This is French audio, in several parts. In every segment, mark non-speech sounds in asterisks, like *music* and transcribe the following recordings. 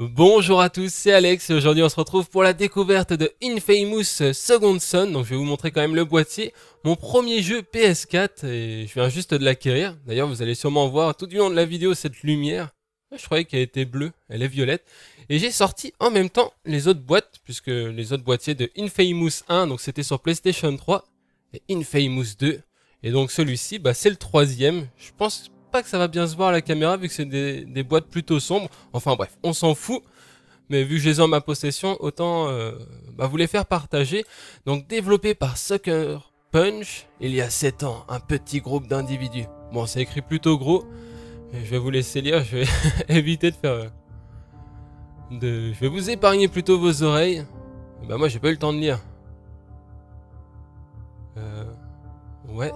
Bonjour à tous, c'est Alex et aujourd'hui on se retrouve pour la découverte de Infamous Second Son. Donc je vais vous montrer quand même le boîtier, mon premier jeu PS4 et je viens juste de l'acquérir. D'ailleurs vous allez sûrement voir tout du long de la vidéo cette lumière. Je croyais qu'elle était bleue, elle est violette. Et j'ai sorti en même temps les autres boîtes puisque les autres boîtiers de Infamous 1, donc c'était sur PlayStation 3 et Infamous 2. Et donc celui-ci, bah, c'est le troisième. Je pense que ça va bien se voir à la caméra vu que c'est des, boîtes plutôt sombres. Enfin bref, on s'en fout. Mais vu que je les en ma possession, autant euh, bah, vous les faire partager. Donc développé par Sucker Punch, il y a 7 ans, un petit groupe d'individus. Bon, c'est écrit plutôt gros. Je vais vous laisser lire, je vais *laughs* éviter de faire... Euh, de... Je vais vous épargner plutôt vos oreilles. Bah moi j'ai pas eu le temps de lire. Euh... Ouais.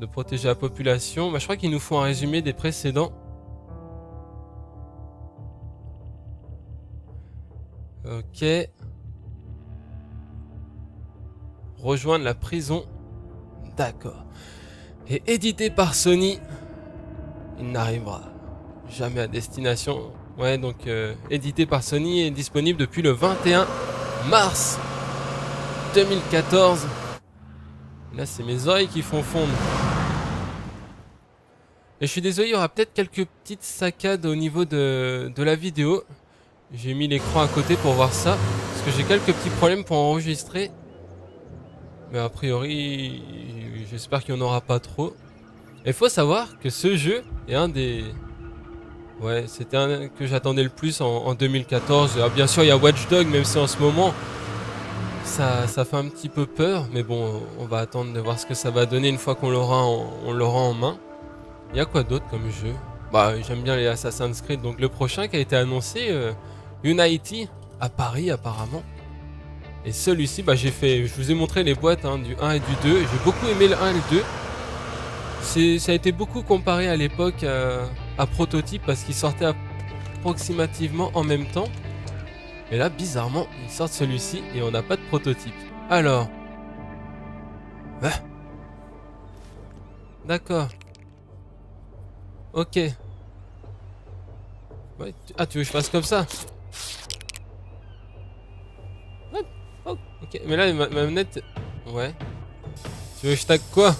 De protéger la population. Bah, je crois qu'il nous faut un résumé des précédents. Ok. Rejoindre la prison. D'accord. Et édité par Sony, il n'arrivera jamais à destination. Ouais, donc euh, édité par Sony est disponible depuis le 21 mars 2014. Là, c'est mes oreilles qui font fondre. Et je suis désolé, il y aura peut-être quelques petites saccades au niveau de, la vidéo. J'ai mis l'écran à côté pour voir ça. Parce que j'ai quelques petits problèmes pour enregistrer. Mais a priori, j'espère qu'il n'y en aura pas trop. Et il faut savoir que ce jeu est un des... Ouais, c'était un que j'attendais le plus en, 2014. bien sûr, il y a Watch Dogs, même si en ce moment, ça, fait un petit peu peur, mais bon, on va attendre de voir ce que ça va donner une fois qu'on l'aura en, main. Il y a quoi d'autre comme jeu? Bah, j'aime bien les Assassin's Creed. Donc le prochain qui a été annoncé, euh, Unity, à Paris apparemment. Et celui-ci, bah j'ai fait, je vous ai montré les boîtes hein, du 1 et du 2. J'ai beaucoup aimé le 1 et le 2. Ça a été beaucoup comparé à l'époque à, à Prototype parce qu'il sortait approximativement en même temps. Et là, bizarrement, ils sortent celui-ci et on n'a pas de prototype. Alors. Bah. D'accord. Ok. Ah, tu veux que je fasse comme ça? Oh, ok. Mais là, ma, manette... Ouais. Tu veux que je tag quoi?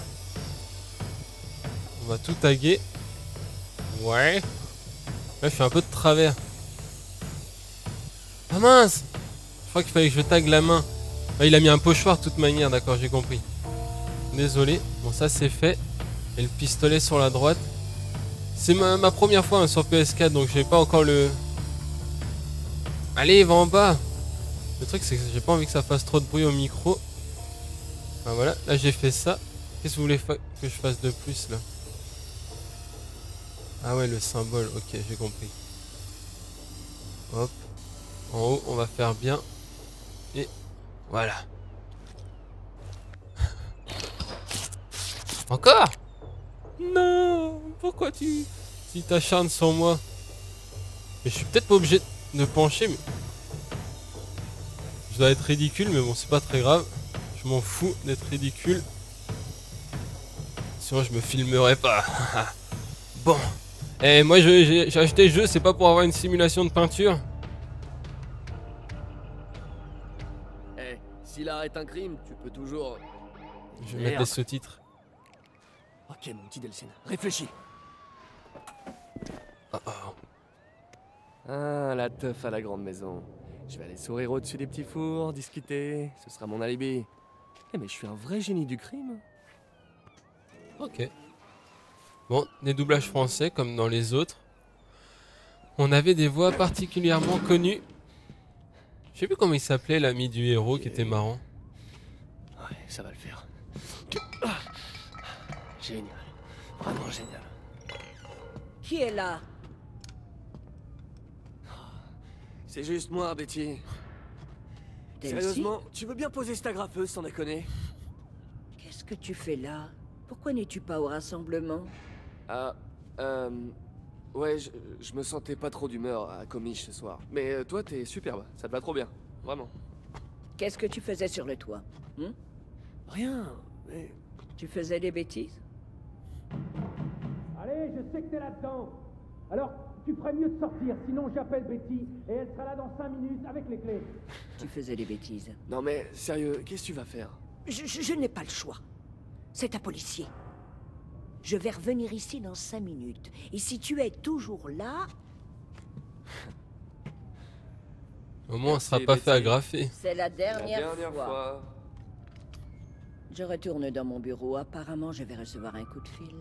On va tout taguer. Ouais. Là, je fais un peu de travers. Ah mince Je crois qu'il fallait que je tag la main. Ah, il a mis un pochoir de toute manière, d'accord, j'ai compris. Désolé. Bon, ça c'est fait. Et le pistolet sur la droite. C'est ma, première fois hein, sur PS4, donc j'ai pas encore le... Allez, va en bas Le truc, c'est que j'ai pas envie que ça fasse trop de bruit au micro. Enfin voilà, là j'ai fait ça. Qu'est-ce que vous voulez que je fasse de plus, là? Ah ouais, le symbole, ok, j'ai compris. Hop. En haut, on va faire bien. Et voilà. Encore? Non Pourquoi tu tu t'acharnes sur moi? Mais je suis peut-être pas obligé de pencher, mais... Je dois être ridicule, mais bon, c'est pas très grave. Je m'en fous d'être ridicule. Sinon, je me filmerai pas. *laughs* bon. Et eh, moi, j'ai acheté le jeu, c'est pas pour avoir une simulation de peinture? Si l'art est un crime, tu peux toujours... Je vais mettre des sous-titres. Ok, mon petit Delcine, réfléchis. Oh oh. Ah, la teuf à la grande maison. Je vais aller sourire au-dessus des petits fours, discuter, ce sera mon alibi. Eh mais je suis un vrai génie du crime. Ok. Bon, des doublages français comme dans les autres. On avait des voix particulièrement connues je sais plus comment il s'appelait l'ami du héros qui était marrant. Ouais, ça va le faire. Génial. Vraiment génial. Qui est là? C'est juste moi, Betty. Sérieusement, tu veux bien poser cette agrafeuse sans déconner? Qu'est-ce que tu fais là? Pourquoi n'es-tu pas au rassemblement? Ah, euh... Ouais, je, me sentais pas trop d'humeur à Comiche ce soir. Mais euh, toi, t'es superbe. Ça te va trop bien. Vraiment. Qu'est-ce que tu faisais sur le toit hmm? Rien, mais... Tu faisais des bêtises? Sais que t'es là-dedans. Alors, tu ferais mieux de sortir, sinon j'appelle Betty et elle sera là dans 5 minutes avec les clés. Tu faisais des bêtises. Non mais, sérieux, qu'est-ce que tu vas faire? Je, je- je n'ai pas le choix. C'est un policier. Je vais revenir ici dans cinq minutes. Et si tu es toujours là, Au moins, on sera pas fait agrafer. c'est la La dernière, fois. fois. Je retourne dans mon bureau. Apparemment, je vais recevoir un coup de fil.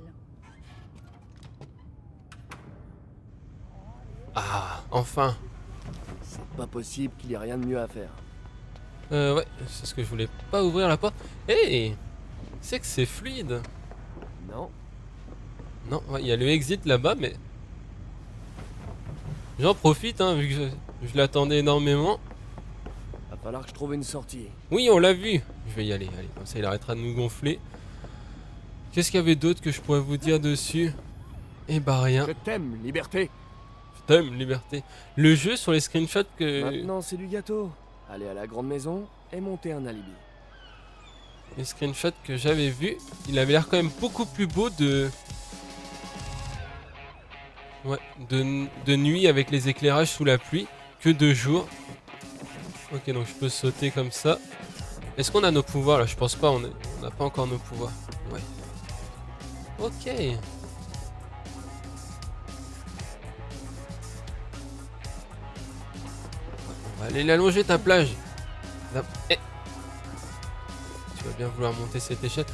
Ah, enfin. C'est pas possible qu'il y ait rien de mieux à faire. Euh, ouais, c'est ce que je voulais pas ouvrir la porte. Hey C'est que c'est fluide. Non Non, ouais, il y a le exit là-bas, mais... J'en profite, hein, vu que je, je l'attendais énormément. Va falloir que je trouve une sortie. Oui, on l'a vu. Je vais y aller, allez, comme ça il arrêtera de nous gonfler. Qu'est-ce qu'il y avait d'autre que je pourrais vous dire dessus? Eh bah rien. Je t'aime, liberté Je t'aime, liberté. Le jeu sur les screenshots que... Maintenant, c'est du gâteau. Aller à la grande maison et monter un alibi. Les screenshots que j'avais vus, il avait l'air quand même beaucoup plus beau de... Ouais, de, nuit avec les éclairages sous la pluie que de jour. Ok, donc je peux sauter comme ça. Est-ce qu'on a nos pouvoirs là? Je pense pas, on n'a pas encore nos pouvoirs. Ouais. Ok. On va aller l'allonger ta plage. Eh. Tu vas bien vouloir monter cette échelle.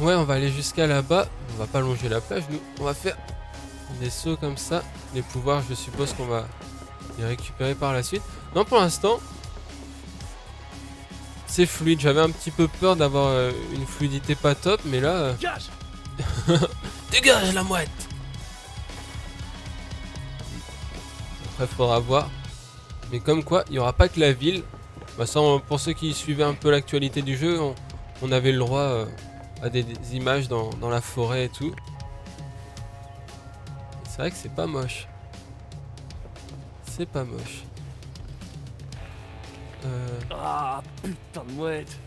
Ouais, on va aller jusqu'à là-bas. On va pas longer la plage, nous. On va faire des sauts comme ça. Les pouvoirs, je suppose qu'on va les récupérer par la suite. Non, pour l'instant, c'est fluide. J'avais un petit peu peur d'avoir euh, une fluidité pas top, mais là... euh, Gage *laughs* Dégage la mouette Après, faudra voir. Mais comme quoi, il n'y aura pas que la ville. Bah ça, on- pour ceux qui suivaient un peu l'actualité du jeu, on, on avait le droit euh, à des, des images dans, dans la forêt et tout. C'est vrai que c'est pas moche. C'est pas moche. Euh, Ah, putain de mouette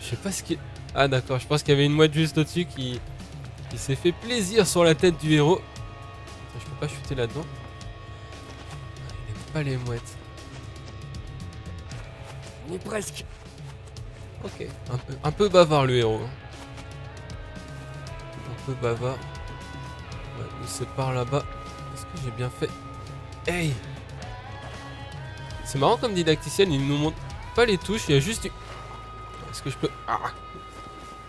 je sais pas ce qui... Ah d'accord, je pense qu'il y avait une mouette juste au-dessus qui, qui s'est fait plaisir sur la tête du héros. Attends, je peux pas chuter là-dedans. Il aime pas les mouettes. On est presque Ok. Un peu, un peu bavard le héros. hein. Un peu bavard. C'est par là-bas. Est-ce que j'ai bien fait? Hey C'est marrant comme didacticienne, il nous montre pas les touches, il y a juste... une- Est-ce que je peux... Ah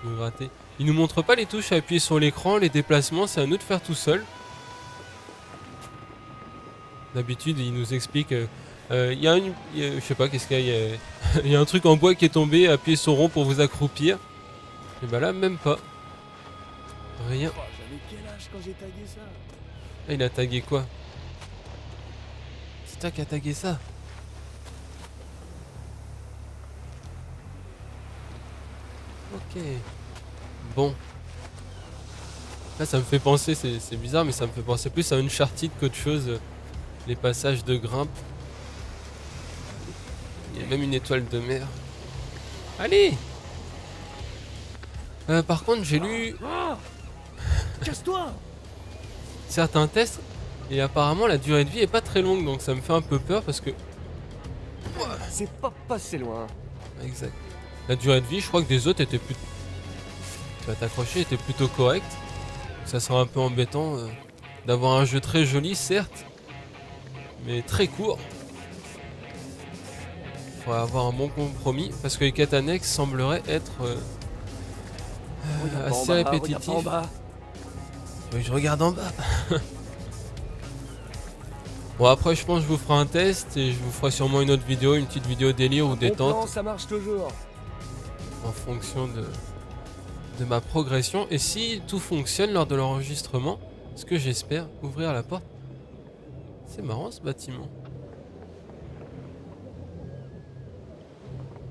Me gratter. Il nous montre pas les touches à appuyer sur l'écran, les déplacements, c'est à nous de faire tout seul. D'habitude, il nous explique... euh, euh, Il y a une... je sais pas, qu'est-ce qu'il y a- il y a *laughs* un truc en bois qui est tombé, appuyez sur rond pour vous accroupir. Et bah là, même pas. Rien. J'avais quel âge quand j'ai tagué ça Ah, il a tagué quoi C'est toi qui a tagué ça Ok. Bon. Là, ça me fait penser, c'est bizarre, mais ça me fait penser plus à Uncharted qu'autre chose. Les passages de grimpe. Il y a même une étoile de mer. Allez Euh, Par contre, j'ai lu Ah Casse-toi. Certains tests et apparemment la durée de vie est pas très longue donc ça me fait un peu peur parce que C'est pas passé loin. exact. La durée de vie je crois que des autres étaient plus tu vas t'accrocher était plutôt correct. Ça sera un peu embêtant euh, d'avoir un jeu très joli certes mais très court. Faudrait avoir un bon compromis parce que les quêtes annexes sembleraient être euh, assez bas, que je regarde en bas *laughs* Bon après je pense que je vous ferai un test et je vous ferai sûrement une autre vidéo, une petite vidéo délire ou plan, détente ça marche toujours. en fonction de, de ma progression. Et si tout fonctionne lors de l'enregistrement, ce que j'espère, ouvrir la porte. C'est marrant ce bâtiment.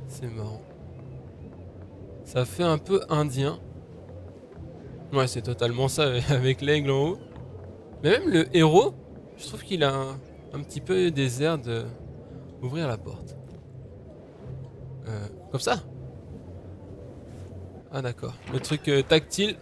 C'est marrant. Ça fait un peu indien. Ouais, c'est totalement ça *laughs* avec l'aigle en haut. Mais même le héros, je trouve qu'il a un, petit peu des airs de ouvrir la porte. Euh, comme ça Ah d'accord. Le truc euh, tactile.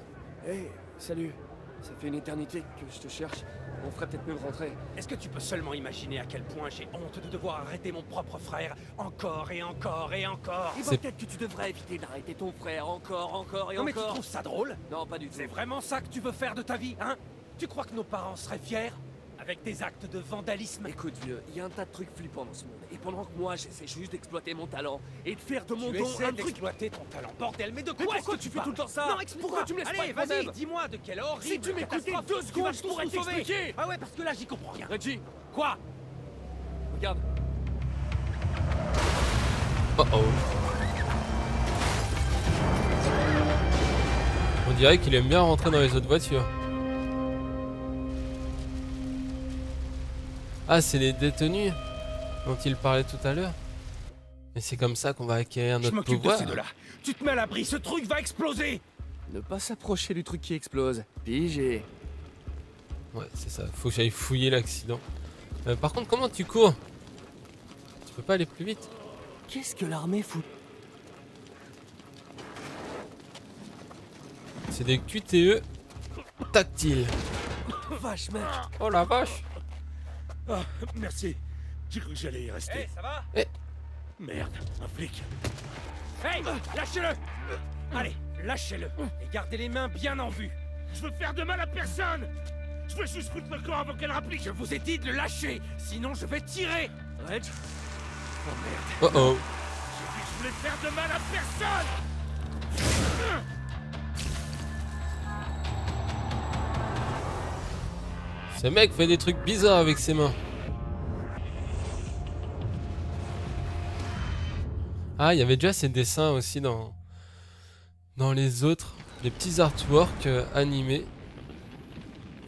Hey, salut. Ça fait une éternité que je te cherche. On ferait peut-être mieux de rentrer. Est-ce que tu peux seulement imaginer à quel point j'ai honte de devoir arrêter mon propre frère encore et encore et encore? Et C'est- peut-être que tu devrais éviter d'arrêter ton frère encore, encore et Non mais tu encore. trouves ça drôle? Non, pas du tout. C'est vraiment ça que tu veux faire de ta vie, hein? Tu crois que nos parents seraient fiers? Avec des actes de vandalisme Écoute, vieux, il y a un tas de trucs flippants dans ce monde. Et pendant que moi, j'essaie juste d'exploiter mon talent et de faire de mon Tu don essaies un truc. d'exploiter ton talent, bordel, mais de quoi pourquoi est-ce que tu fais tout le temps ça Non, explique-moi Pourquoi tu me laisses pas Allez, être vas-y, dis-moi de quelle horrible Si tu m'écoutais deux secondes, je pourrais t'expliquer. Ah ouais, parce que là, j'y comprends rien. Reggie, Quoi regarde. Oh oh. On dirait qu'il aime bien rentrer dans les autres voitures. Ah, c'est les détenus dont il parlait tout à l'heure. Et c'est comme ça qu'on va acquérir Je notre m'occupe de pouvoir. ces deux-là. Tu te mets à l'abri, ce truc va exploser Ne pas s'approcher du truc qui explose. Pigé. Ouais, c'est ça. Faut que j'aille fouiller l'accident. Euh, par contre, comment tu cours? Tu peux pas aller plus vite? Qu'est-ce que l'armée fout? C'est des QTE tactiles. Vache, mec. Oh la vache Ah, merci. J'ai cru que j'allais y rester? Hey, ça va? Merde, un flic. Hey, lâchez-le. Allez, lâchez-le. Et gardez les mains bien en vue. Je veux faire de mal à personne. Je veux juste foutre le camp avant qu'elle rapplique. Je vous ai dit de le lâcher Sinon, je vais tirer. Reg, Oh oh J'ai dit que je voulais faire de mal à personne Ce mec fait des trucs bizarres avec ses mains. Ah, il y avait déjà ces dessins aussi dans, dans les autres. Les petits artworks euh, animés.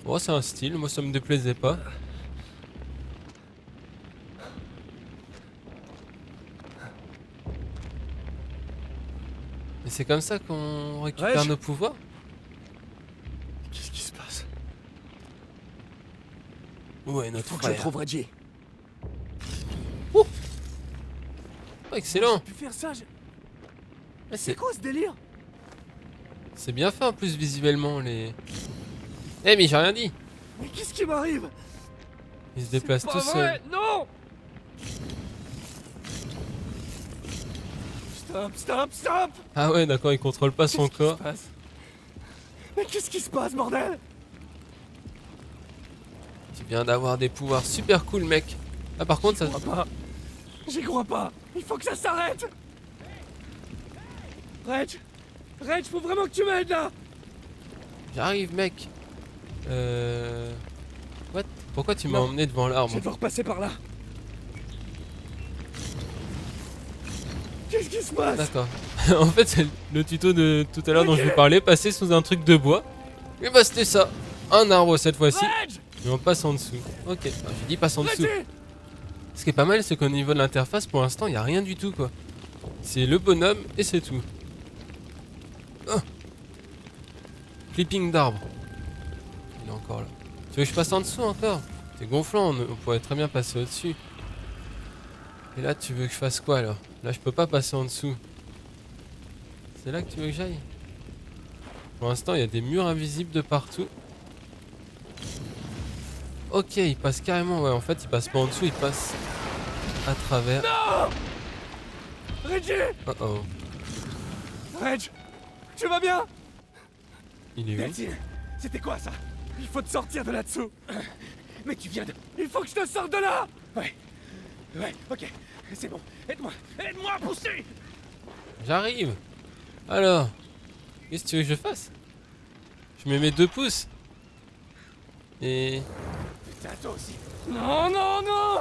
Oh, c'est un style, moi ça me déplaisait pas. Et c'est comme ça qu'on récupère nos pouvoirs qu'est-ce qui se passe Ouais, notre Faut que je frère. trouve Reggie. Oh, excellent. J'ai pu faire ça. je- Mais C'est quoi ce délire? C'est bien fait en plus visuellement les... Eh mais j'ai rien dit. Mais qu'est-ce qui m'arrive? Ils se pas tout vrai, Non! Stop, stop, stop! Ah ouais d'accord, il contrôle pas son corps. Mais qu'est-ce qui se passe, bordel? Tu viens d'avoir des pouvoirs super cool mec. Ah par contre ça... J'y crois pas. J'y crois pas. Il faut que ça s'arrête. Reg, Reg, faut vraiment que tu m'aides là. J'arrive mec. Euh... What? Pourquoi tu m'as emmené devant Je l'arbre vais devoir passer par là. Qu'est-ce qui se passe? D'accord. *laughs* en fait c'est le tuto de tout à l'heure dont je vous parlais, passer sous un truc de bois. Et bah c'était ça. Un arbre cette fois-ci. Et on passe en dessous. Ok, Ah, j'ai dit passe en dessous. Ce qui est pas mal, c'est qu'au niveau de l'interface, pour l'instant, il n'y a rien du tout, quoi. C'est le bonhomme et c'est tout. Ah. Clipping d'arbre. Il est encore là. Tu veux que je passe en dessous encore? C'est gonflant, on, on pourrait très bien passer au-dessus. Et là, tu veux que je fasse quoi, alors? Là, je peux pas passer en dessous. C'est là que tu veux que j'aille? Pour l'instant, il y a des murs invisibles de partout. Ok, il passe carrément, ouais, en fait, il passe pas en dessous, il passe à travers. Reggie Oh oh, Reg, tu vas bien il est où c'était quoi ça? Il faut te sortir de là-dessous. Mais tu viens de... Il faut que je te sorte de là Ouais, ouais, ok, c'est bon. Aide-moi, aide-moi à pousser J'arrive Alors, qu'est-ce que tu veux que je fasse? Je mets mes deux pouces. Et... Putain, toi aussi. Non, non, non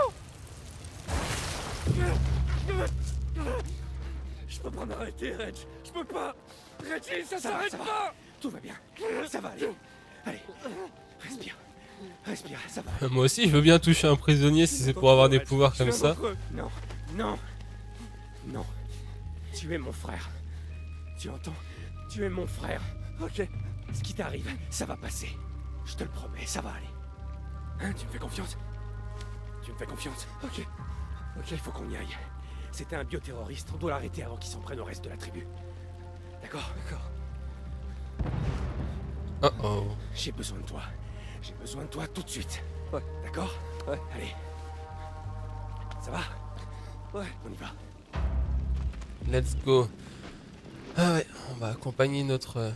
Je peux pas m'arrêter, Reg. Je peux pas. Reggie, ça Ça s'arrête va. pas Tout va bien, ça va aller. Allez, respire, respire, ça va. Moi aussi, je veux bien toucher un prisonnier si c'est pour avoir des pouvoirs comme ça. Non, non, non. Tu es mon frère. Tu entends? Tu es mon frère. Ok, Ce qui t'arrive, ça va passer. Je te le promets, ça va aller. Hein, tu me fais confiance? Tu me fais confiance? Ok. Ok, il faut qu'on y aille. C'était un bioterroriste, on doit l'arrêter avant qu'il s'en prenne au reste de la tribu. D'accord? D'accord. Oh oh. J'ai besoin de toi. J'ai besoin de toi tout de suite. Ouais. D'accord? Ouais. Allez. Ça va? Ouais. On y va. Let's go. Ah ouais, on va accompagner notre.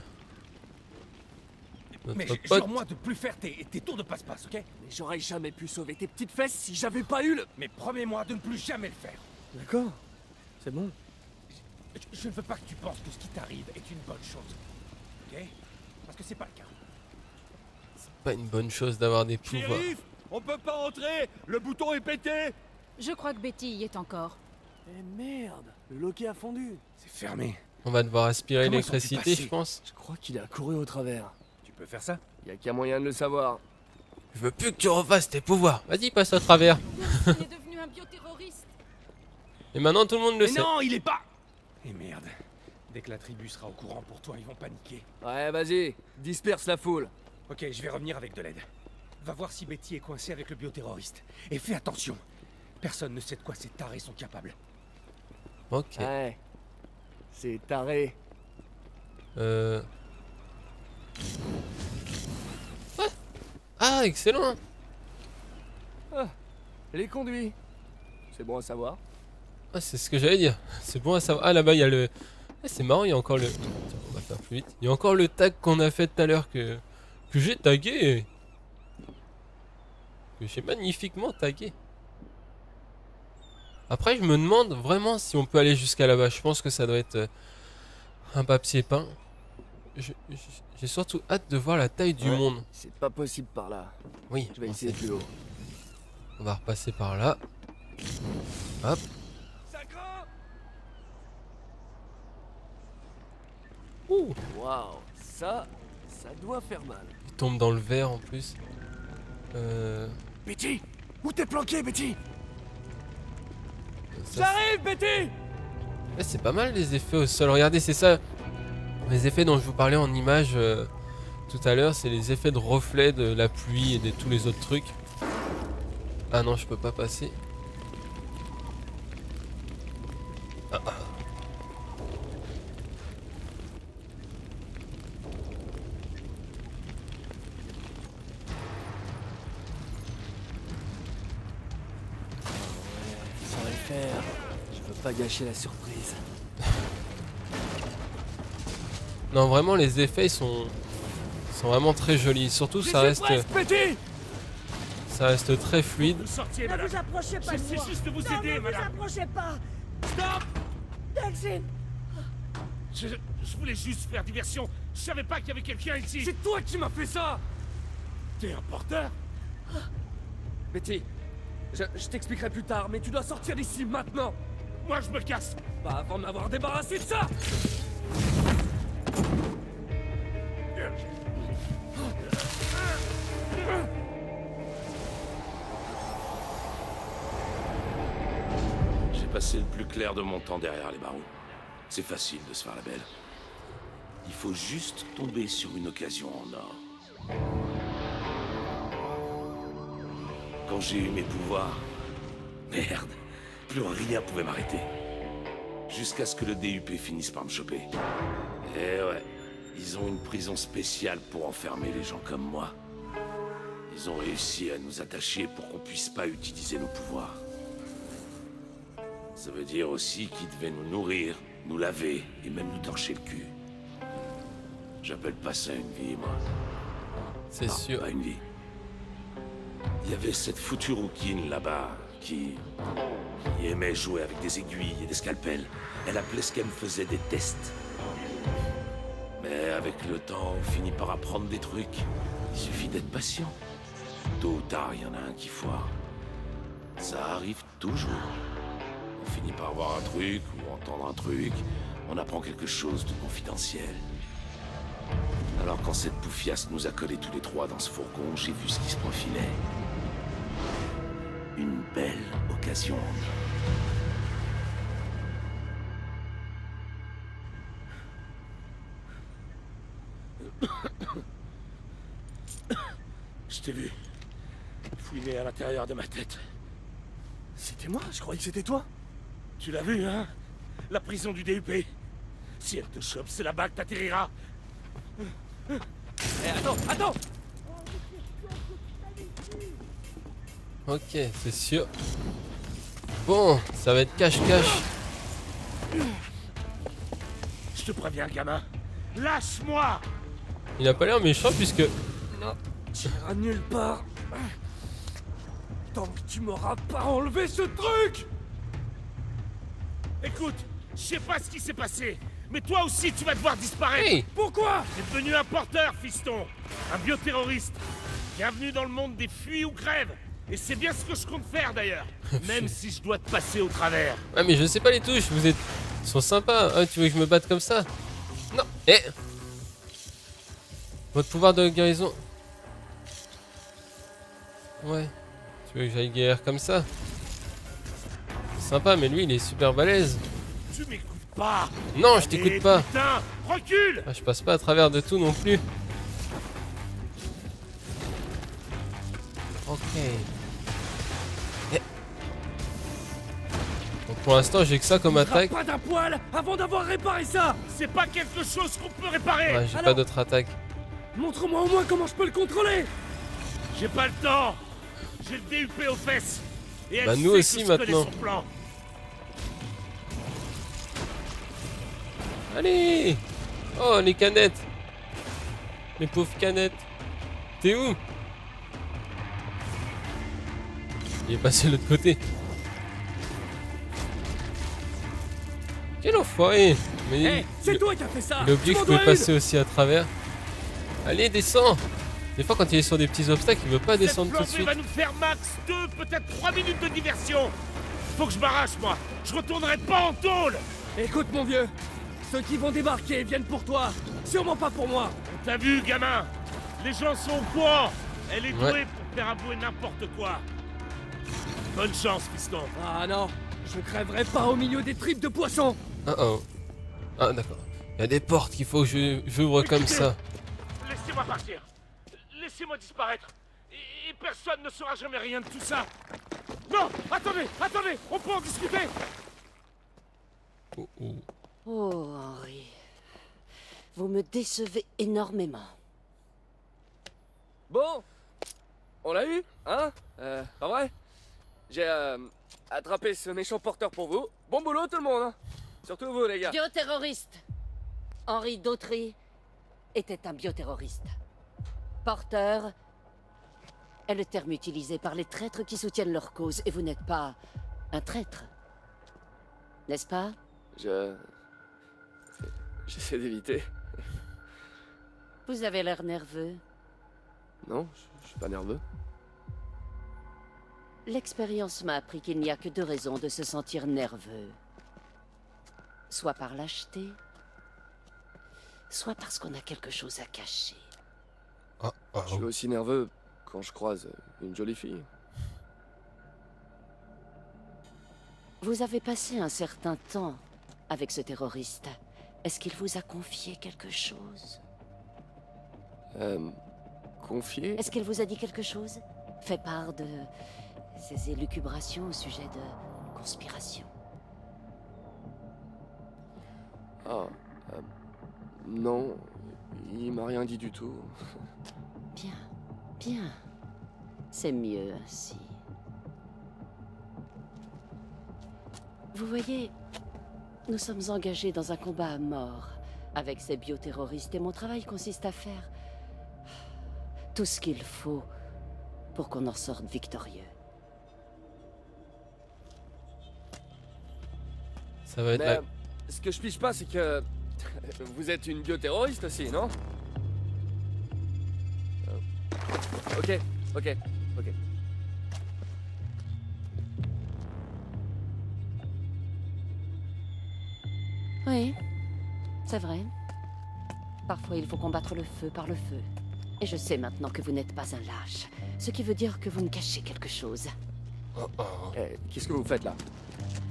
Mais pote. jure-moi de plus faire tes, tes tours de passe-passe, ok? Mais j'aurais jamais pu sauver tes petites fesses si j'avais pas eu le. Mais promets-moi de ne plus jamais le faire. D'accord. C'est bon. Je, je ne veux pas que tu penses que ce qui t'arrive est une bonne chose. Ok? Parce que c'est pas le cas. Pas une bonne chose d'avoir des pouvoirs. Shérif On peut pas entrer Le bouton est pété Je crois que Betty y est encore. Eh merde, le loquet a fondu. C'est fermé. On va devoir aspirer l'électricité, je pense. Je crois qu'il a couru au travers. Tu peux faire ça Y a qu'un moyen de le savoir. Je veux plus que tu refasses tes pouvoirs. Vas-y, passe à travers. Il est devenu un bioterroriste. Et maintenant, tout le monde le Mais sait. non, il est pas Et merde. Dès que la tribu sera au courant pour toi, ils vont paniquer. Ouais, vas-y, disperse la foule. Ok, je vais revenir avec de l'aide. Va voir si Betty est coincée avec le bioterroriste. Et fais attention. Personne ne sait de quoi ces tarés sont capables. Ok. Ouais. C'est taré. Euh... Ah, Ah, excellent. Les conduits. C'est bon à savoir. Ah, c'est ce que j'allais dire. C'est bon à savoir. Ah, là-bas, il y a le... Ah, c'est marrant, il y a encore le... Tiens, on va faire plus vite. Il y a encore le tag qu'on a fait tout à l'heure que... Que j'ai tagué. Que j'ai magnifiquement tagué. Après, je me demande vraiment si on peut aller jusqu'à là-bas. Je pense que ça doit être euh, un papier peint. J'ai surtout hâte de voir la taille du Ouais. monde. C'est pas possible par là. Oui, Je vais on essayer plus haut. On va repasser par là. Hop. Ouh, Waouh, ça, ça doit faire mal. il tombe dans le verre en plus. Euh, Betty Où t'es planqué, Betty? Ça, J'arrive, Betty Ouais, c'est pas mal les effets au sol. Regardez, c'est ça. Les effets dont je vous parlais en image euh, tout à l'heure, c'est les effets de reflet de la pluie et de tous les autres trucs. Ah non, je peux pas passer. Ah, faire. Je veux pas gâcher la surprise. Non, vraiment, les effets ils sont, sont vraiment très jolis. Surtout, ça reste, Betty ça reste très fluide. Vous sortiez, Ne madame. vous approchez pas de moi. juste de vous Non, aider, ne madame. vous approchez pas. Stop! Delphine. Je, je voulais juste faire diversion. Je savais pas qu'il y avait quelqu'un ici. C'est toi qui m'as fait ça. T'es un porteur? Betty, je, je t'expliquerai plus tard, mais tu dois sortir d'ici maintenant. Moi, je me casse. Pas avant de m'avoir débarrassé de ça Passé le plus clair de mon temps derrière les barreaux. C'est facile de se faire la belle. Il faut juste tomber sur une occasion en or. Quand j'ai eu mes pouvoirs, merde, plus rien pouvait m'arrêter. Jusqu'à ce que le DUP finisse par me choper. Eh ouais, ils ont une prison spéciale pour enfermer les gens comme moi. Ils ont réussi à nous attacher pour qu'on puisse pas utiliser nos pouvoirs. Ça veut dire aussi qu'ils devaient nous nourrir, nous laver et même nous torcher le cul. J'appelle pas ça une vie, moi. C'est sûr. Pas une vie. Il y avait cette foutue rouquine là-bas qui... qui aimait jouer avec des aiguilles et des scalpels. Elle appelait ce qu'elle me faisait des tests. Mais avec le temps, on finit par apprendre des trucs. Il suffit d'être patient. Tôt ou tard, il y en a un qui foire. Ça arrive toujours. Par voir un truc ou entendre un truc. On apprend quelque chose de confidentiel. Alors quand cette bouffiasse nous a collés tous les trois dans ce fourgon, j'ai vu ce qui se profilait. Une belle occasion. *coughs* Je t'ai vu. Fouiner à l'intérieur de ma tête. C'était moi Je croyais que c'était toi Tu l'as vu, hein? La prison du DUP. Si elle te chope, c'est là-bas que t'atterriras. Eh, attends, attends Ok, c'est sûr. Bon, ça va être cache-cache. Je te préviens, gamin. Lâche-moi Il a pas l'air méchant puisque... Non, tu iras nulle part. Tant que tu m'auras pas enlevé ce truc Écoute, je sais pas ce qui s'est passé, mais toi aussi tu vas devoir disparaître. Hey Pourquoi? T'es devenu un porteur, fiston. Un bioterroriste. Bienvenue dans le monde des fuis ou crèves Et c'est bien ce que je compte faire d'ailleurs. *laughs* Même si je dois te passer au travers. Ah mais je sais pas les touches, vous êtes... Ils sont sympas. Ah, tu veux que je me batte comme ça? Non. Eh. Votre pouvoir de guérison... Ouais. Tu veux que j'aille guérir comme ça? Sympa, mais lui il est super balèze. Tu m'écoutes pas Non, je t'écoute pas. Putain Recule Ah, je passe pas à travers de tout non plus. Ok. Eh. Donc pour l'instant, j'ai que ça comme attaque. Pas d'un poil avant d'avoir réparé ça C'est pas quelque chose qu'on peut réparer Ouais, j'ai pas d'autre attaque. Montre-moi au moins comment je peux le contrôler J'ai pas le temps J'ai le DUP aux fesses Et elle Bah, nous sait aussi, que maintenant. plan. Allez. Oh, les canettes. Les pauvres canettes. T'es où? Il est passé de l'autre côté. Quel enfoiré. Mais Hé, il- c'est toi qui as fait ça. Il obligé Tu que je dois passer aussi à travers. Allez, descends. Des fois, quand il est sur des petits obstacles, il veut pas Cette descendre tout de suite. va nous faire max 2, peut-être 3 minutes de diversion. Faut que je m'arrache, moi. Je retournerai pas en tôle. Écoute mon vieux, ceux qui vont débarquer viennent pour toi, sûrement pas pour moi. T'as vu, gamin? Les gens sont au courant Elle est Ouais. douée pour faire avouer n'importe quoi Bonne chance, fiston Ah non, je crèverai pas au milieu des tripes de poissons Ah oh. Ah d'accord. Il y a des portes qu'il faut que je- j'ouvre comme ça. Laissez-moi partir Laissez-moi disparaître et, et personne ne saura jamais rien de tout ça Non Attendez Attendez On peut en discuter Oh, oh. Oh, Henri. Vous me décevez énormément. Bon, on l'a eu, hein? Euh, pas vrai J'ai euh, attrapé ce méchant porteur pour vous. Bon boulot tout le monde, hein? Surtout vous les gars. Bioterroriste. Henri Dautry était un bioterroriste. Porteur est le terme utilisé par les traîtres qui soutiennent leur cause, et vous n'êtes pas un traître. N'est-ce pas? Je... J'essaie d'éviter. Vous avez l'air nerveux. Non, je, je suis pas nerveux. L'expérience m'a appris qu'il n'y a que deux raisons de se sentir nerveux. Soit par lâcheté, soit parce qu'on a quelque chose à cacher. Ah, ah, Je suis aussi nerveux quand je croise une jolie fille. Vous avez passé un certain temps avec ce terroriste. Est-ce qu'il vous a confié quelque chose Euh... Confier Est-ce qu'il vous a dit quelque chose Fait part de ses élucubrations au sujet de conspiration. Ah... euh, non, il m'a rien dit du tout. Bien, bien. C'est mieux ainsi. Vous voyez, nous sommes engagés dans un combat à mort. Avec ces bioterroristes et mon travail consiste à faire tout ce qu'il faut pour qu'on en sorte victorieux. Ça va être Mais la... euh, ce que je piche pas, c'est que... *laughs* Vous êtes une bioterroriste aussi, non? Euh, Ok, ok, c'est vrai. Parfois, il faut combattre le feu par le feu. Et je sais maintenant que vous n'êtes pas un lâche. Ce qui veut dire que vous me cachez quelque chose. Oh, oh. Eh, qu'est-ce que vous faites là?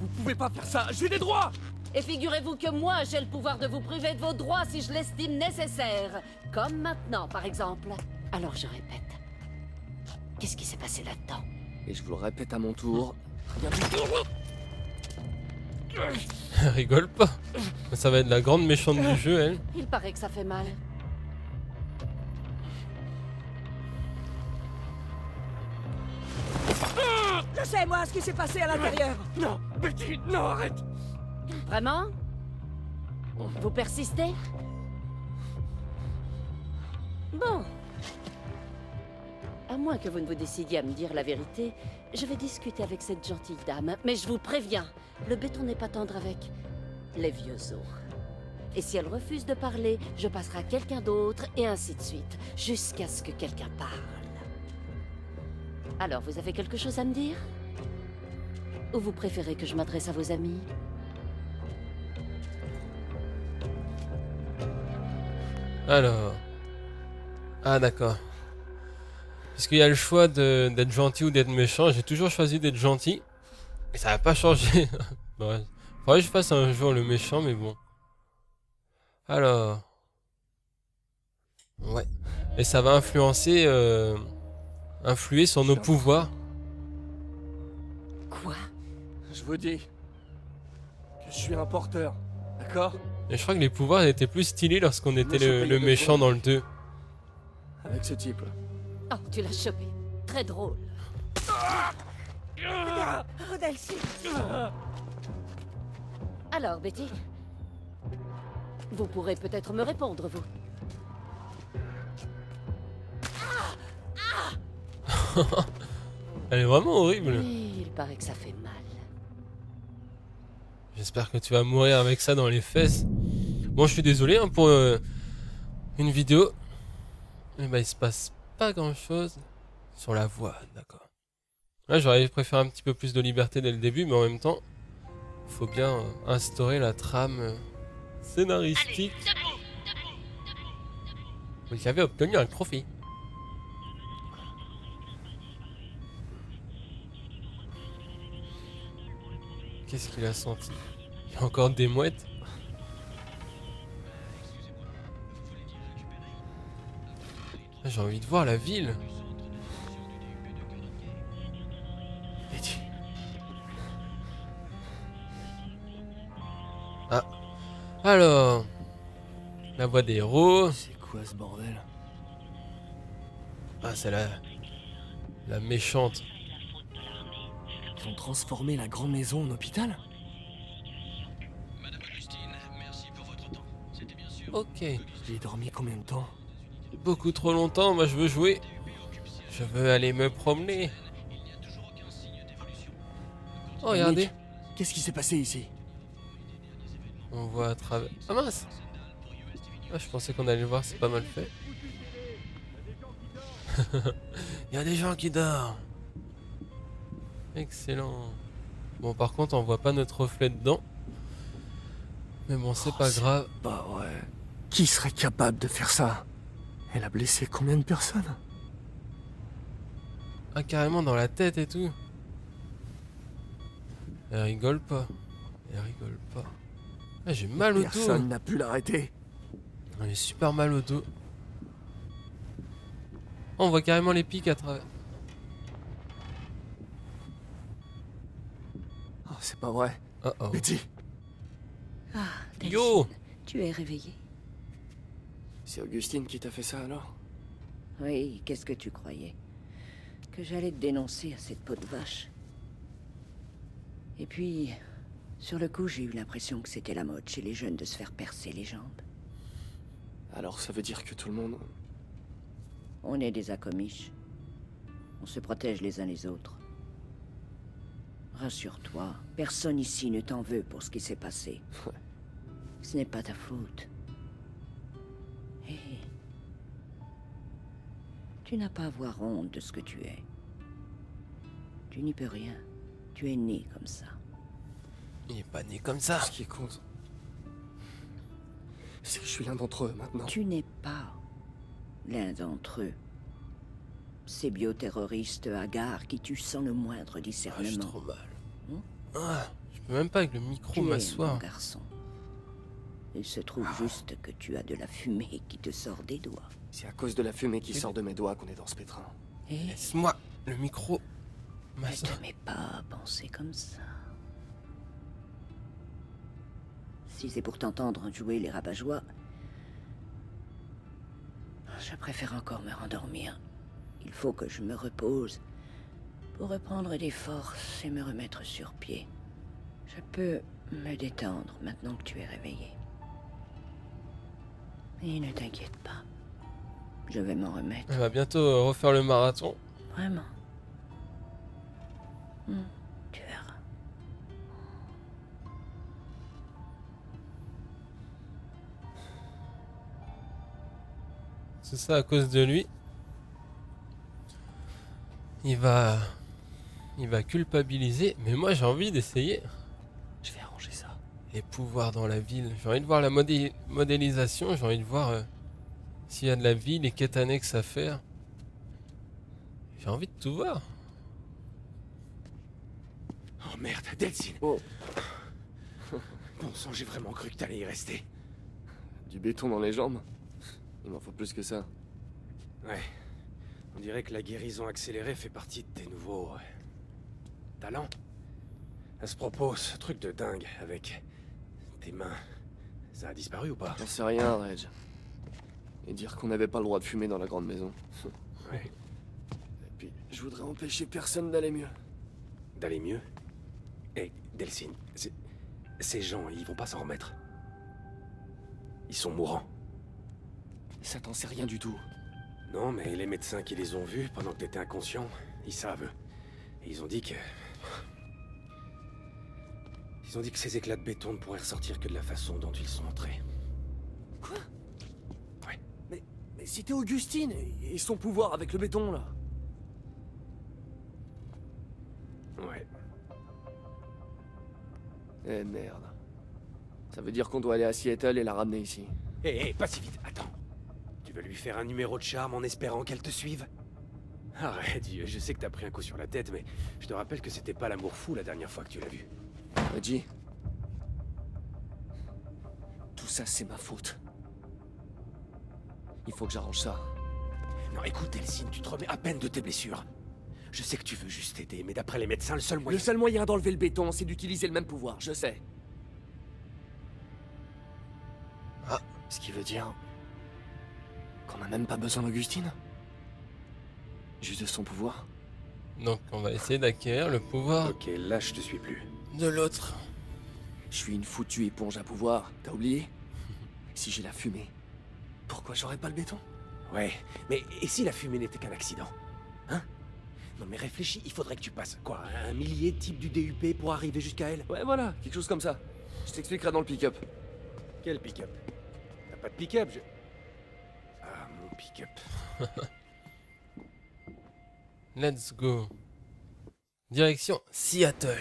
Vous pouvez pas faire ça, j'ai des droits Et figurez-vous que moi, j'ai le pouvoir de vous priver de vos droits si je l'estime nécessaire. Comme maintenant, par exemple. Alors je répète. Qu'est-ce qui s'est passé là-dedans? Et je vous le répète à mon tour. Rien du elle rigole pas. Ça va être la grande méchante du jeu, elle. Il paraît que ça fait mal. Lâchez-moi ce qui s'est passé à l'intérieur. Non, petite, non, arrête. Vraiment? Vous persistez? Bon. À moins que vous ne vous décidiez à me dire la vérité, je vais discuter avec cette gentille dame, mais je vous préviens, le béton n'est pas tendre avec les vieux os. Et si elle refuse de parler, je passerai à quelqu'un d'autre, et ainsi de suite, jusqu'à ce que quelqu'un parle. Alors, vous avez quelque chose à me dire? Ou vous préférez que je m'adresse à vos amis? Alors. Ah, d'accord. Parce qu'il y a le choix d'être gentil ou d'être méchant. J'ai toujours choisi d'être gentil. Et ça n'a pas changé. *laughs* ouais. Faudrait que je fasse un jour le méchant, mais bon. Alors. Ouais. Et ça va influencer. euh, influer sur nos pouvoirs. Quoi? Je vous dis que je suis un porteur, d'accord? Et je crois que les pouvoirs étaient plus stylés lorsqu'on était le, méchant dans le 2. Avec ce type. Oh, tu l'as chopé. Très drôle. Delcy Alors, Betty Vous pourrez peut-être me répondre, vous. *laughs* Elle est vraiment horrible. Il paraît que ça fait mal. J'espère que tu vas mourir avec ça dans les fesses. Bon, je suis désolé hein, pour euh, une vidéo. Mais bah, il se passe pas grand chose sur la voix, d'accord. Là, j'aurais préféré un petit peu plus de liberté dès le début, mais en même temps, il faut bien euh, instaurer la trame euh, scénaristique. Vous avez obtenu un trophée. Qu'est-ce qu'il a senti? Il y a encore des mouettes? Ah, J'ai envie de voir la ville. Alors, la voix des héros. C'est quoi ce bordel? Ah, c'est la, la méchante. Ils ont transformé la grande maison en hôpital? Ok, J'y ai dormi combien de temps? Beaucoup trop longtemps. Moi, je veux jouer. Je veux aller me promener. Oh, regardez. Qu'est-ce qui s'est passé ici? On voit à travers. Ah mince Ah, je pensais qu'on allait le voir, c'est pas mal fait. Il y a des gens qui dorment. Excellent. Bon, par contre, on voit pas notre reflet dedans. Mais bon, c'est Oh, pas grave. Bah ouais. Qui serait capable de faire ça? Elle a blessé combien de personnes? Ah, carrément dans la tête et tout. Elle rigole pas. Elle rigole pas. Ah, j'ai mal au dos. Personne n'a pu l'arrêter. J'ai super mal au dos. Oh, on voit carrément les pics à travers. Oh, c'est pas vrai. Oh oh. Betty Ah, Delphine, Yo Tu es réveillée C'est Augustine qui t'a fait ça alors? Oui, qu'est-ce que tu croyais? Que j'allais te dénoncer à cette peau de vache. Et puis, sur le coup, j'ai eu l'impression que c'était la mode chez les jeunes de se faire percer les jambes. Alors ça veut dire que tout le monde... On est des acomiches. On se protège les uns les autres. Rassure-toi, personne ici ne t'en veut pour ce qui s'est passé. Ouais. Ce n'est pas ta faute. Tu n'as pas à avoir honte de ce que tu es. Tu n'y peux rien. Tu es né comme ça. Il est pas né comme ça. Ce qui con... C'est que je suis l'un d'entre eux maintenant. Tu n'es pas l'un d'entre eux. Ces bioterroristes hagards qui tuent sans le moindre Ah, j'ai discernement. trop mal. Hmm Ah, je peux même pas avec le micro m'asseoir. garçon. Il se trouve juste que tu as de la fumée qui te sort des doigts. C'est à cause de la fumée qui sort de mes doigts qu'on est dans ce pétrin. Et Laisse-moi le micro ne te mets pas à penser comme ça. Si c'est pour t'entendre jouer les rabat-joie, je préfère encore me rendormir. Il faut que je me repose pour reprendre des forces et me remettre sur pied. Je peux me détendre maintenant que tu es réveillé. Et ne t'inquiète pas. Je vais m'en remettre, Elle va bientôt euh, refaire le marathon. vraiment. Hmm, C'est ça à cause de lui. Il va. Il va culpabiliser. Mais moi j'ai envie d'essayer. Je vais arranger ça. Les pouvoirs dans la ville. J'ai envie de voir la modé- modélisation. J'ai envie de voir euh, s'il y a de la vie, les quêtes annexes à faire. J'ai envie de tout voir. Oh merde, Delsin Oh, Bon sang, j'ai vraiment cru que t'allais y rester. du béton dans les jambes Il m'en faut plus que ça. Ouais. On dirait que la guérison accélérée fait partie de tes nouveaux... euh, talents. À ce propos, ce truc de dingue avec tes mains, ça a disparu ou pas? J'en sais rien, Reg. Et dire qu'on n'avait pas le droit de fumer dans la grande maison. *laughs* Ouais. Et puis, je voudrais empêcher personne d'aller mieux. D'aller mieux? Hé, Delsin, c'est- ces gens, ils vont pas s'en remettre. Ils sont mourants. Ça t'en sait rien du tout. Non, mais les médecins qui les ont vus pendant que t'étais inconscient, ils savent. Et ils ont dit que... Ils ont dit que ces éclats de béton ne pourraient ressortir que de la façon dont ils sont entrés. Mais c'était Augustine et son pouvoir avec le béton, là. Ouais. Eh merde. Ça veut dire qu'on doit aller à Seattle et la ramener ici. Hé, hé, pas si vite, attends. Veux lui faire un numéro de charme en espérant qu'elle te suive Arrête, Dieu, je sais que t'as pris un coup sur la tête, mais je te rappelle que c'était pas l'amour fou la dernière fois que tu l'as vu. Reggie. Tout ça, c'est ma faute. Il faut que j'arrange ça. Non, écoute, Delcine, tu te remets à peine de tes blessures. Je sais que tu veux juste aider, mais d'après les médecins, le seul moyen... Le seul moyen d'enlever le béton, c'est d'utiliser le même pouvoir, je sais. Ah. Ce qui veut dire qu'on n'a même pas besoin d'Augustine. Juste de son pouvoir. Donc on va essayer d'acquérir le pouvoir Ok, là, je te suis plus. de l'autre. Je suis une foutue éponge à pouvoir, t'as oublié? *laughs* Si j'ai la fumée, pourquoi j'aurais pas le béton? Ouais, mais et si la fumée n'était qu'un accident? Hein? Non mais réfléchis, il faudrait que tu passes, quoi, un millier de types du DUP pour arriver jusqu'à elle Ouais, voilà, quelque chose comme ça. Je t'expliquerai dans le pick-up. Quel pick-up? T'as pas de pick-up, je... Pick-up. *laughs* Let's go. Direction Seattle.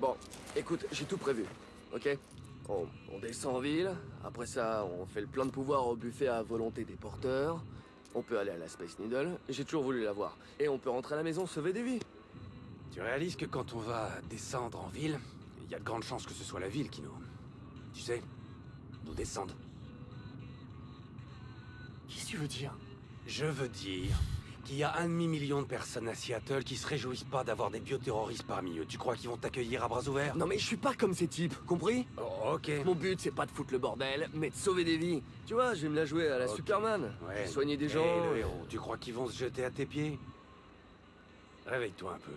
Bon, écoute, j'ai tout prévu, ok? On, on descend en ville, après ça, on fait le plein de pouvoir au buffet à volonté des porteurs. On peut aller à la Space Needle, j'ai toujours voulu la voir. Et on peut rentrer à la maison sauver des vies. Tu réalises que quand on va descendre en ville, il y a de grandes chances que ce soit la ville qui nous... Tu sais, nous descende. Qu'est-ce que tu veux dire? Je veux dire qu'il y a un demi-million de personnes à Seattle qui se réjouissent pas d'avoir des bioterroristes parmi eux. Tu crois qu'ils vont t'accueillir à bras ouverts? Non mais je suis pas comme ces types, compris? Oh, ok. Mon but, c'est pas de foutre le bordel, mais de sauver des vies. Tu vois, je vais me la jouer à la. Superman. Ouais. Soigner des Eh, gens. le héros, tu crois qu'ils vont se jeter à tes pieds? Réveille-toi un peu.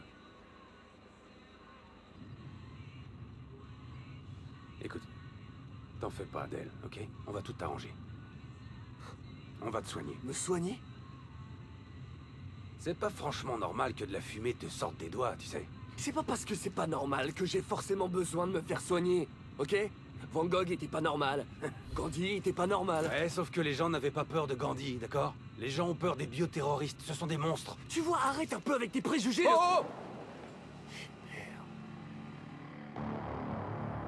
Écoute, t'en fais pas d'elle, ok? On va tout arranger. On va te soigner. Me soigner? C'est pas franchement normal que de la fumée te sorte des doigts, tu sais. C'est pas parce que c'est pas normal que j'ai forcément besoin de me faire soigner, ok? Van Gogh était pas normal. *laughs* Gandhi était pas normal. Ouais, sauf que les gens n'avaient pas peur de Gandhi, d'accord? Les gens ont peur des bioterroristes, ce sont des monstres. Tu vois, arrête un peu avec tes préjugés. Oh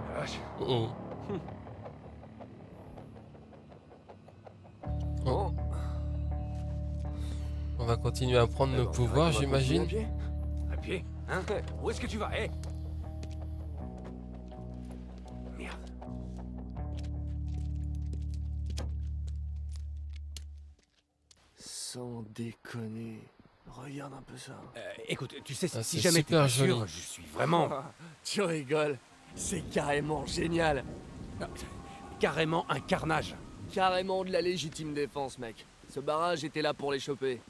La vache. Oh. *laughs* On va continuer à prendre nos alors, pouvoirs, j'imagine. à pied À pied Hein? Où est-ce que tu vas? Hé Merde. Sans déconner. Regarde un peu ça. Euh, écoute, tu sais, Ah, si jamais t'es sûr, je suis vraiment Tu rigoles. C'est carrément génial. carrément un carnage. Carrément de la légitime défense, mec. Ce barrage était là pour les choper.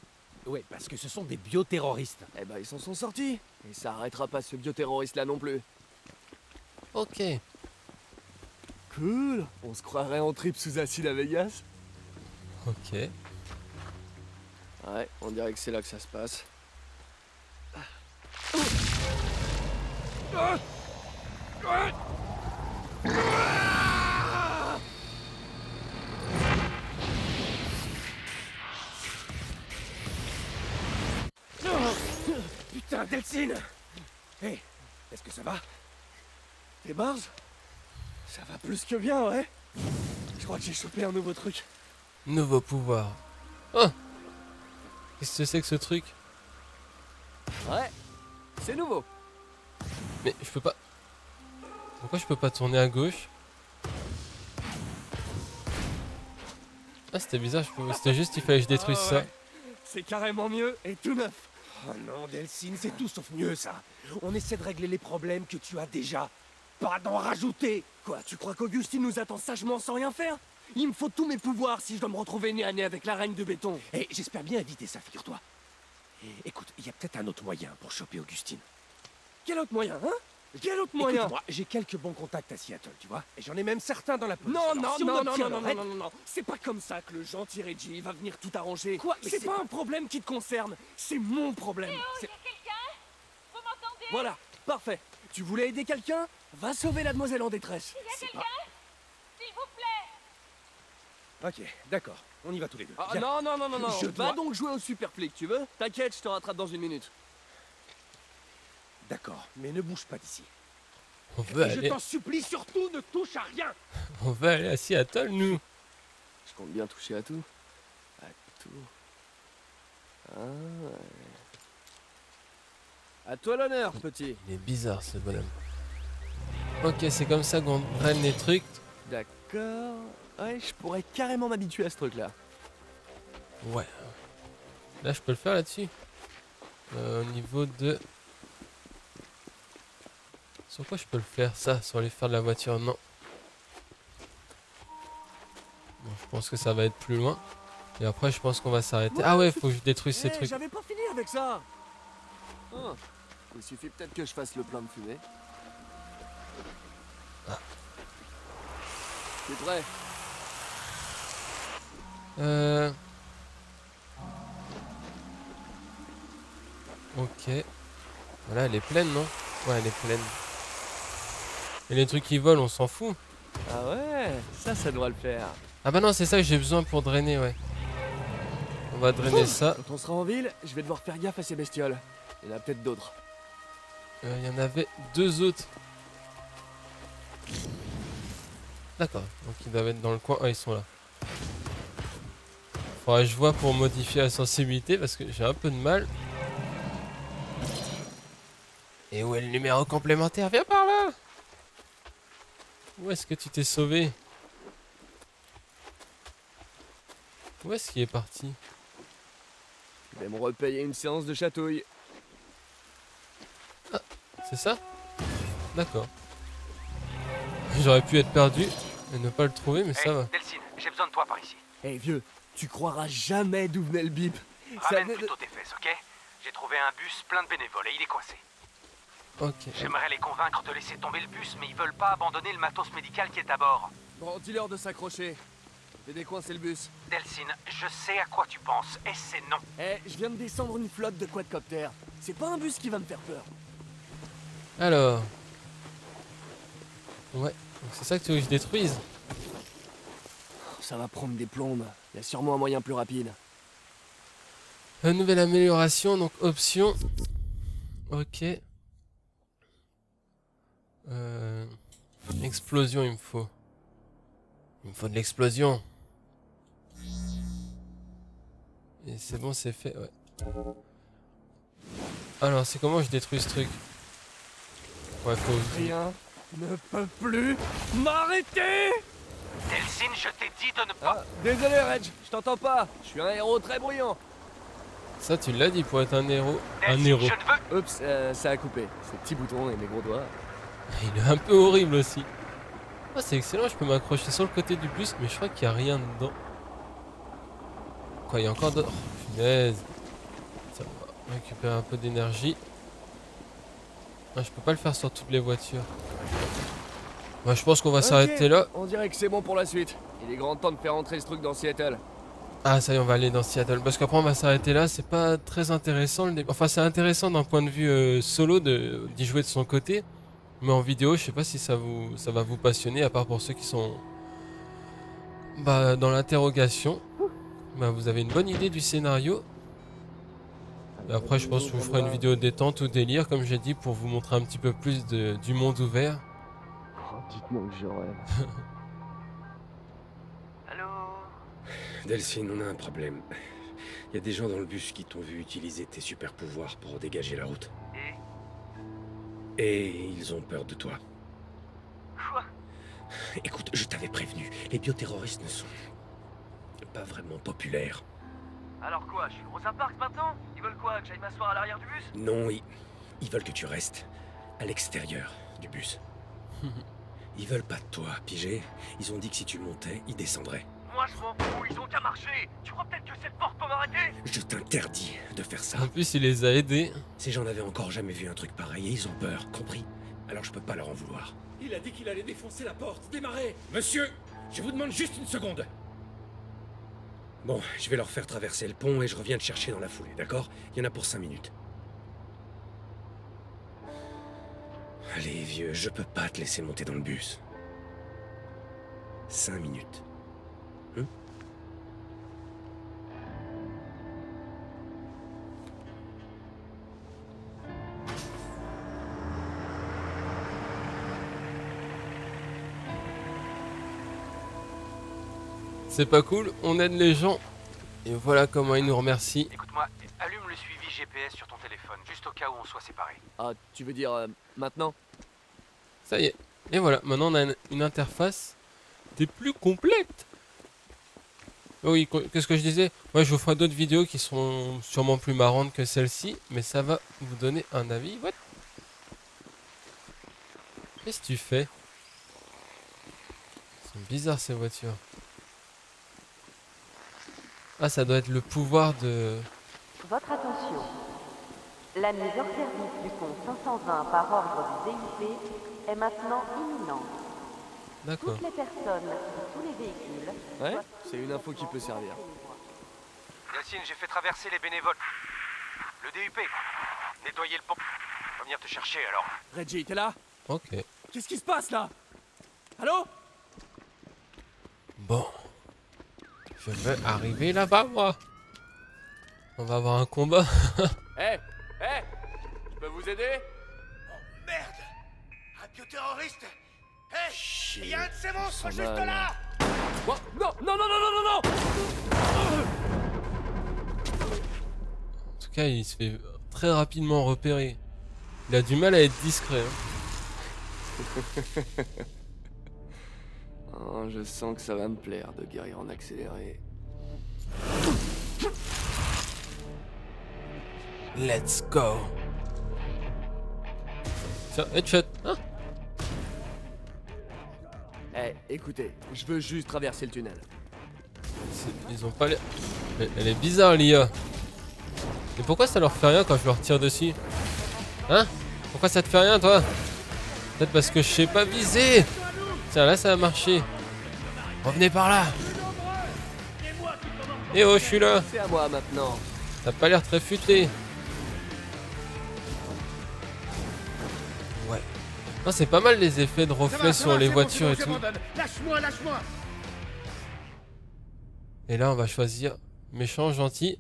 Ouais, parce que ce sont des bioterroristes. Eh ben, ils s'en sont sortis. Et ça arrêtera pas ce bioterroriste-là non plus. Ok. Cool. On se croirait en trip sous acide à Vegas. Ok. Ouais, on dirait que c'est là que ça se passe. Putain, Delcine Hé, est-ce que ça va? Tes bars Ça va plus que bien, ouais. Je crois que j'ai chopé un nouveau truc. Nouveau pouvoir. Oh Qu'est-ce que c'est que ce truc? Ouais, c'est nouveau. Mais je peux pas... Pourquoi je peux pas tourner à gauche? Ah c'était bizarre, je peux- c'était juste il fallait que je détruise Ah ça. C'est carrément mieux et tout neuf. Oh non, Delcine, c'est tout sauf mieux, ça. On essaie de régler les problèmes que tu as déjà. Pas d'en rajouter Quoi, tu crois qu'Augustine nous attend sagement sans rien faire? Il me faut tous mes pouvoirs si je dois me retrouver nez à nez avec la reine de béton. Et j'espère bien éviter ça, figure-toi. Écoute, il y a peut-être un autre moyen pour choper Augustine. Quel autre moyen, hein? Quel autre moyen j'ai quelques bons contacts à Seattle, tu vois Et j'en ai même certains dans la police. Non, Alors, non, non, non, non, non, non, non, non, C'est pas comme ça que le gentil Reggie va venir tout arranger. Quoi C'est pas un problème qui te concerne, c'est mon problème. C'est- Vous m'entendez? Voilà, parfait. Tu voulais aider quelqu'un? Va sauver la demoiselle en détresse. C'est pas- S'il vous plaît Ok, d'accord. On y va tous les deux. Ah, non, non, non, non, non. Je Va dois- donc jouer au super flic, tu veux? T'inquiète, je te rattrape dans une minute. D'accord, mais ne bouge pas d'ici. On veut Et je aller, t'en supplie, surtout, ne touche à rien on veut aller à Seattle nous. Je compte bien toucher à tout. À tout. Ah, ouais. À toi l'honneur, petit. Il est bizarre ce bonhomme. Ok, c'est comme ça qu'on draine les trucs. D'accord. Ouais, je pourrais carrément m'habituer à ce truc-là. Ouais. Là, je peux le faire là-dessus. Euh, au niveau de... Sur quoi je peux le faire Ça, sur les fers de la voiture, non. Bon, je pense que ça va être plus loin. Et après, je pense qu'on va s'arrêter. Ah ouais, faut que je détruise ces Eh, trucs. J'avais pas fini avec ça. Ah, il suffit peut-être que je fasse le plein de fumée. Ah. Tu es prêt? Euh... Ok. Voilà, elle est pleine, non? Ouais, elle est pleine. Et les trucs qui volent, on s'en fout. Ah ouais, ça, ça doit le faire. Ah bah non, c'est ça que j'ai besoin pour drainer, ouais. On va drainer ça. Quand on sera en ville, je vais devoir faire gaffe à ces bestioles. Il y en a peut-être d'autres. Euh, Il y en avait deux autres. D'accord, donc ils doivent être dans le coin. Ah, ils sont là. Faudra que je vois pour modifier la sensibilité parce que j'ai un peu de mal. Et où est le numéro complémentaire? Viens par Où est-ce que tu t'es sauvé Où est-ce qu'il est parti Je vais me repayer une séance de chatouille. C'est ça? D'accord. J'aurais pu être perdu et ne pas le trouver, mais ça va. Delcine, j'ai besoin de toi par ici. Eh vieux, tu croiras jamais d'où venait le bip. Ça Ramène de- plutôt tes fesses, ok? J'ai trouvé un bus plein de bénévoles et il est coincé. J'aimerais les convaincre de laisser tomber le bus, mais ils veulent pas abandonner le matos médical qui est à bord. Bon, dis-leur de s'accrocher. J'ai décoincé le bus. Delcine, je sais à quoi tu penses, et c'est non. Eh, je viens de descendre une flotte de quadcoptères. C'est pas un bus qui va me faire peur. Alors. Ouais, c'est ça que tu veux que je détruise? Ça va prendre des plombes. Il y a sûrement un moyen plus rapide. Une nouvelle amélioration, donc option. Ok. Euh, explosion, il me faut. Il me faut de l'explosion. Et c'est bon, c'est fait, ouais. Alors, c'est comment je détruis ce truc? Ouais, faut... Rien ne peut plus m'arrêter Delcine, je t'ai dit de ne pas... Ah, désolé Reg, je t'entends pas. Je suis un héros très bruyant. Ça, tu l'as dit pour être un héros. Un héros. je ne veux... Oups, euh, ça a coupé. Ces petits boutons et mes gros doigts. Il est un peu horrible aussi. Ah, c'est excellent, je peux m'accrocher sur le côté du bus, mais je crois qu'il n'y a rien dedans. Quoi, il y a encore d'autres? Oh, punaise. Récupérer un peu d'énergie. Ah, je peux pas le faire sur toutes les voitures. Bah, je pense qu'on va s'arrêter là. On dirait que c'est bon pour la suite. Il est grand temps de faire entrer ce truc dans Seattle. Ah ça y est, on va aller dans Seattle. Parce qu'après on va s'arrêter là. C'est pas très intéressant. Le dé- Enfin c'est intéressant d'un point de vue euh, solo de- d'y jouer de son côté. Mais en vidéo, je sais pas si ça, vous, ça va vous passionner. À part pour ceux qui sont bah, dans l'interrogation. Bah, vous avez une bonne idée du scénario. Et après je pense que je vous ferai une vidéo détente ou délire comme j'ai dit pour vous montrer un petit peu plus de- du monde ouvert. Oh, dites-moi que je rêve. *laughs* Allô? Delphine, on a un problème. Il y a des gens dans le bus qui t'ont vu utiliser tes super pouvoirs pour dégager la route. Et ils ont peur de toi. Quoi? Écoute, je t'avais prévenu, les bioterroristes ne sont pas vraiment populaires. Alors quoi Je suis le Rosa Parks maintenant? Ils veulent quoi Que j'aille m'asseoir à l'arrière du bus? Non, ils, ils veulent que tu restes à l'extérieur du bus. *laughs* Ils veulent pas de toi, pigé. Ils ont dit que si tu montais, ils descendraient. Moi je m'en fous, ils ont qu'à marcher Tu crois peut-être que cette porte peut m'arrêter Je t'interdis de faire ça. En plus il les a aidés. Ces gens n'avaient encore jamais vu un truc pareil et ils ont peur, compris Alors je peux pas leur en vouloir. Il a dit qu'il allait défoncer la porte. Démarrez Monsieur, je vous demande juste une seconde. Bon, je vais leur faire traverser le pont et je reviens te chercher dans la foulée, d'accord? Il y en a pour cinq minutes. Allez, vieux, je peux pas te laisser monter dans le bus. Cinq minutes. C'est pas cool, on aide les gens. Et voilà comment ils nous remercient. Écoute-moi, allume le suivi GPS sur ton téléphone, juste au cas où on soit séparés. Ah, tu veux dire euh, maintenant? Ça y est. Et voilà, maintenant on a une- interface des plus complète. Oh Oui, qu- qu'est-ce que je disais? Ouais, je vous ferai d'autres vidéos qui sont sûrement plus marrantes que celle-ci, mais ça va vous donner un avis. What? Qu'est-ce que tu fais? C'est bizarre ces voitures. Ah, ça doit être le pouvoir de... Votre attention. La mise hors service du pont 520 par ordre du DIP est maintenant imminente. D'accord. Toutes les personnes tous les véhicules. Ouais, c'est une info qui peut servir. Yacine, j'ai fait traverser les bénévoles. Le DUP. Nettoyer le pont. On va venir te chercher alors. Reggie, t'es là? Ok. Qu'est-ce qui se passe là? Allô Bon. Je vais arriver là-bas, moi. On va avoir un combat. Hé Hé Je peux vous aider? Merde Un bioterroriste Hé Chier, Il y a un de ces monstres juste là Quoi? Non, non, non, non, non, non, non En tout cas, il se fait très rapidement repérer. Il a du mal à être discret. hein. *laughs* Oh, je sens que ça va me plaire de guérir en accéléré. Let's go. Tiens, headshot. Hein Eh, écoutez, je veux juste traverser le tunnel. Ils ont pas l'air... Elle, elle est bizarre, l'IA. Mais pourquoi ça leur fait rien quand je leur tire dessus Hein Pourquoi ça te fait rien, toi Peut-être parce que je sais pas viser Tiens, là, ça a marché. Revenez par là Eh oh, je suis là C'est à moi maintenant. T'as pas l'air très futé. Ouais. Non, c'est pas mal les effets de reflets sur les voitures et tout. Lâche-moi, lâche-moi Et là, on va choisir méchant, gentil.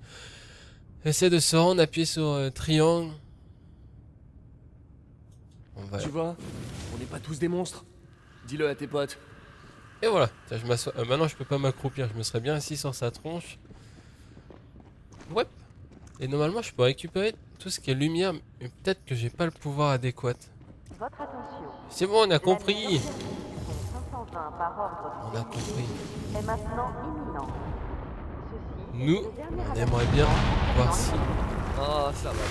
Essaie de se rendre, appuyer sur euh, triangle. On va... Tu vois, on n'est pas tous des monstres. Dis-le à tes potes. Et voilà. Tiens, je m'assois. euh, maintenant, je peux pas m'accroupir. Je me serais bien assis sur sa tronche. Ouais. Et normalement, je peux récupérer tout ce qui est lumière. Mais peut-être que j'ai pas le pouvoir adéquat. C'est bon, on a compris. mise hors service du pont 520 par ordre du On a compris. Nous, on aimerait bien voir si... Oh, ça va.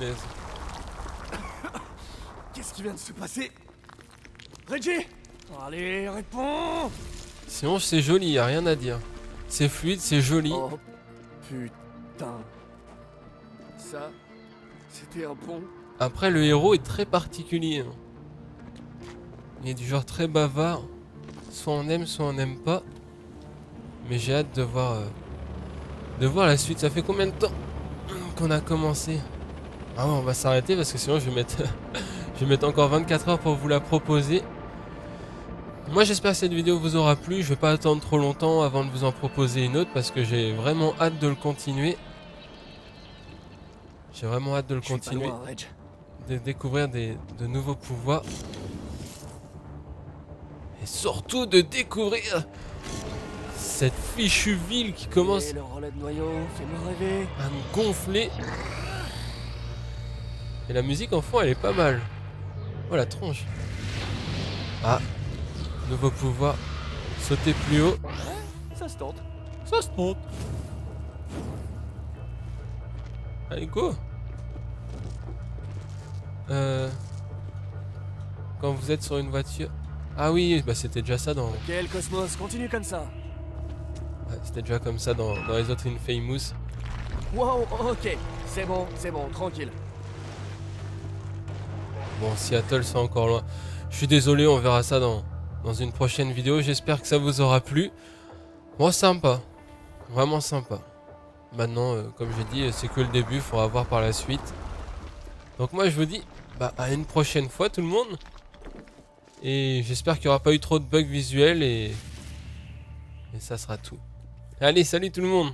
*coughs* Qu'est-ce qui vient de se passer? Reggie Allez, réponds Sinon, c'est joli, y a rien à dire. C'est fluide, c'est joli. Oh, putain. ça C'était un pont Après, le héros est très particulier. Il est du genre très bavard. Soit on aime, soit on n'aime pas. Mais j'ai hâte de voir, euh, de voir la suite. Ça fait combien de temps qu'on a commencé? Ah ouais, on va s'arrêter parce que sinon je vais mettre, *laughs* je vais mettre encore 24 heures pour vous la proposer. Moi j'espère que cette vidéo vous aura plu. Je vais pas attendre trop longtemps avant de vous en proposer une autre parce que j'ai vraiment hâte de le continuer. J'ai vraiment hâte de le continuer de découvrir des, de nouveaux pouvoirs. Et surtout de découvrir cette fichue ville qui commence le noyau, rêver. à me gonfler. Et la musique en fond elle est pas mal. Oh la tronche. Ah, nouveau pouvoir. Sauter plus haut. Ça se tente. Ça se tente. Allez, go Euh... Quand vous êtes sur une voiture... Ah oui, bah c'était déjà ça dans... Ok, cosmos, continue comme ça. c'était déjà comme ça dans, dans les autres Infamous. Wow, ok. C'est bon, c'est bon, tranquille. Bon, Seattle c'est encore loin. Je suis désolé, on verra ça dans, dans une prochaine vidéo. J'espère que ça vous aura plu. Bon, sympa. Vraiment sympa. Maintenant, euh, comme j'ai dit, c'est que le début. Il faudra voir par la suite. Donc moi, je vous dis bah, à une prochaine fois, tout le monde. Et j'espère qu'il n'y aura pas eu trop de bugs visuels. Et, et ça sera tout. Allez, salut tout le monde